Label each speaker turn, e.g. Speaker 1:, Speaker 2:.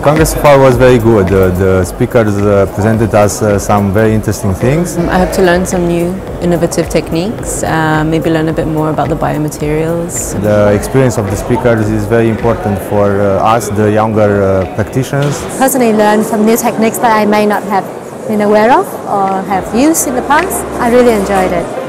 Speaker 1: The Congress so far was very good. Uh, the speakers uh, presented us uh, some very interesting things.
Speaker 2: I hope to learn some new innovative techniques, uh, maybe learn a bit more about the biomaterials.
Speaker 1: The experience of the speakers is very important for uh, us, the younger uh, practitioners.
Speaker 3: Personally learn some new techniques that I may not have been aware of or have used in the past. I really enjoyed it.